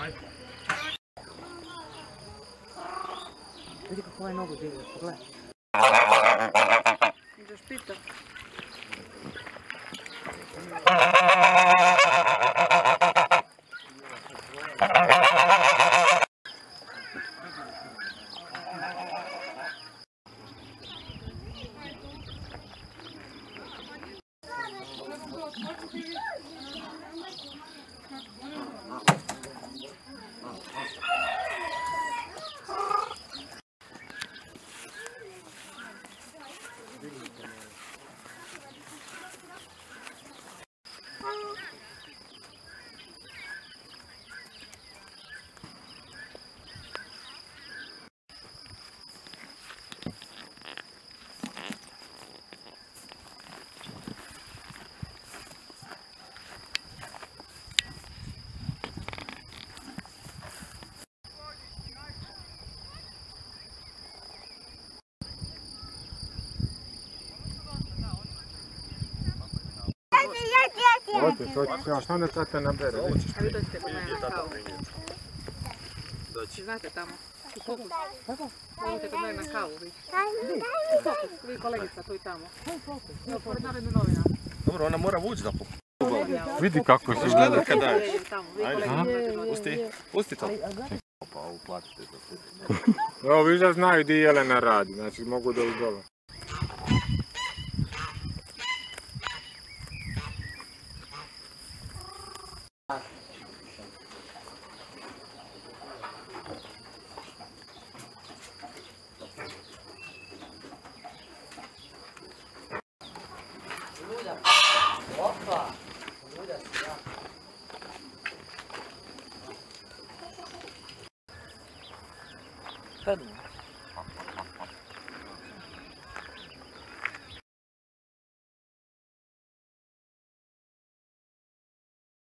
Vai. Vedi kako je nogu digla, pogledaj. Ideš pita. Otiš, a šta onda tata nabere? Doći. Znate tamo. U fokus. Dođete kod mene na kavu vi. U fokus. Vi kolegica tu i tamo. Evo, pored novina. Dobro, ona mora vući da Vidi kako se gleda. kad daješ. Ajde. Pusti, pusti to. Pa uplatite to. Evo, viš da znaju di Jelena radi, znači mogu da dole. 带动